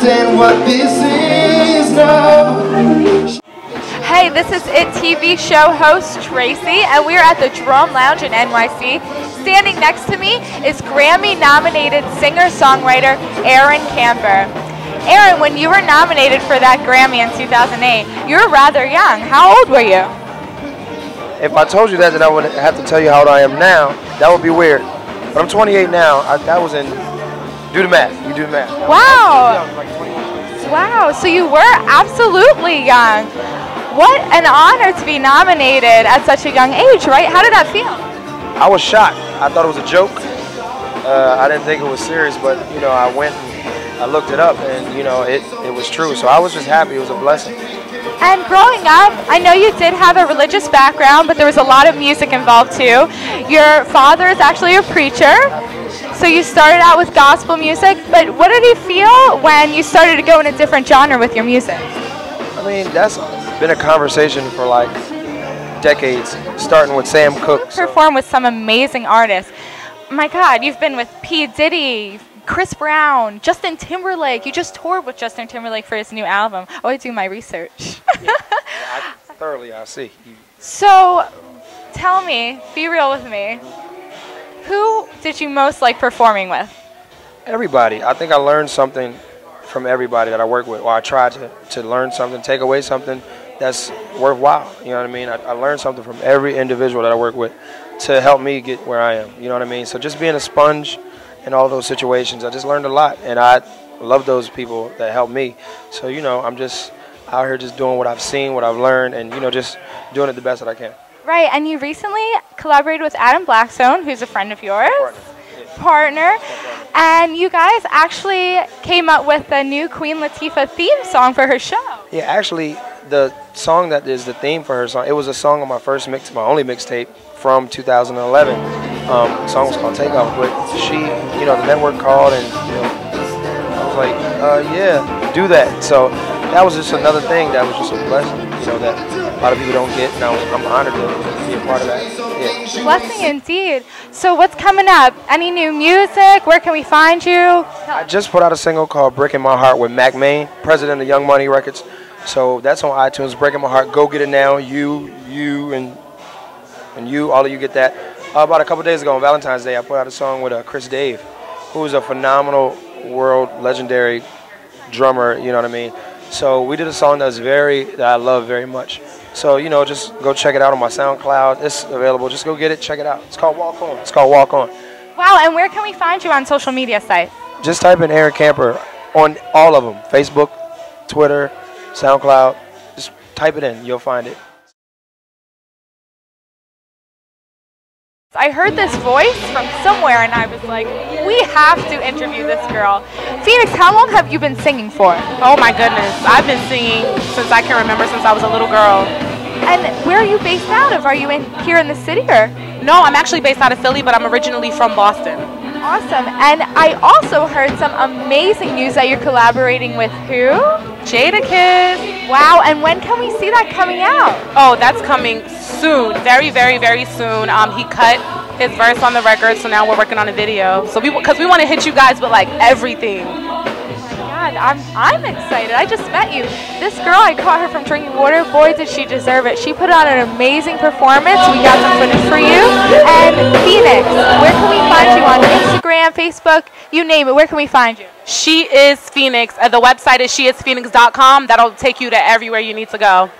I don't really understand what this is now. Hey, this is It TV show host Tracy, and we're at the Drom Lounge in NYC. Standing next to me is Grammy nominated singer songwriter Aaron Camper. Aaron, when you were nominated for that Grammy in 2008, you were rather young. How old were you? If I told you that, then I would have to tell you how old I am now. That would be weird. But I'm 28 now. I, that was in. Do the math. You do the math. Wow. Wow, so you were absolutely young. What an honor to be nominated at such a young age, right? How did that feel? I was shocked. I thought it was a joke. Uh, I didn't think it was serious, but you know, I went and I looked it up, and you know, it, it was true. So I was just happy. It was a blessing. And growing up, I know you did have a religious background, but there was a lot of music involved too. Your father is actually a preacher, so you started out with gospel music. But what did you feel when you started to go in a different genre with your music? I mean, that's been a conversation for like decades, starting with Sam Cooke. So. Perform with some amazing artists. My God, you've been with P. Diddy, Chris Brown, Justin Timberlake. You just toured with Justin Timberlake for his new album. Oh, I do my research. yeah, I, thoroughly, I see. So, tell me, be real with me. Who did you most like performing with? Everybody. I think I learned something from everybody that I work with, or I try to, to learn something, take away something that's worthwhile. You know what I mean? I, I learned something from every individual that I work with to help me get where I am. You know what I mean? So just being a sponge in all those situations, I just learned a lot, and I love those people that helped me. So you know, I'm just out here just doing what I've seen, what I've learned, and you know, just doing it the best that I can. Right, and you recently collaborated with Adam Blackstone, who's a friend of yours. Partner. Partner. And you guys actually came up with a new Queen Latifah theme song for her show. Yeah, actually, the song that is the theme for her song, it was a song on my first mix, my only mixtape from 2011. Um, the song was called Takeoff, but she, you know, the network called and, you know, I was like, uh, yeah, do that. So that was just another thing that was just a blessing, you know, that a lot of people don't get, and I am honored to be a part of that. Yeah. Blessing indeed. So what's coming up? Any new music? Where can we find you? I just put out a single called "Breaking My Heart" with Mack Maine, president of Young Money Records. So that's on iTunes. Breaking My Heart. Go get it now. You, you, and and you, all of you get that. Uh, about a couple days ago on Valentine's Day, I put out a song with uh, Chris Dave, who is a phenomenal world legendary drummer. You know what I mean? So we did a song that's very that I love very much. So you know, just go check it out on my SoundCloud. It's available. Just go get it. Check it out. It's called Walk On. It's called Walk On. Wow. And where can we find you on social media sites? Just type in Aaron Camper on all of them: Facebook, Twitter, SoundCloud. Just type it in. You'll find it. I heard this voice from somewhere and I was like, we have to interview this girl. Phoenix, how long have you been singing for? Oh my goodness. I've been singing since I can remember, since I was a little girl. And where are you based out of? Are you in here in the city or? No, I'm actually based out of Philly, but I'm originally from Boston. Awesome. And I also heard some amazing news that you're collaborating with who? Jada Jadakiss. Wow. And when can we see that coming out? Oh, that's coming soon. Very, very, very soon. Um, he cut his verse on the record, so now we're working on a video. So we, because we want to hit you guys with like everything. God, I'm I'm excited. I just met you. This girl, I caught her from drinking water. Boy, did she deserve it. She put on an amazing performance. We got some footage for you. And Phoenix, where can we find you on Instagram, Facebook, you name it? Where can we find you? She is Phoenix. Uh, the website is sheisphoenix.com. That'll take you to everywhere you need to go.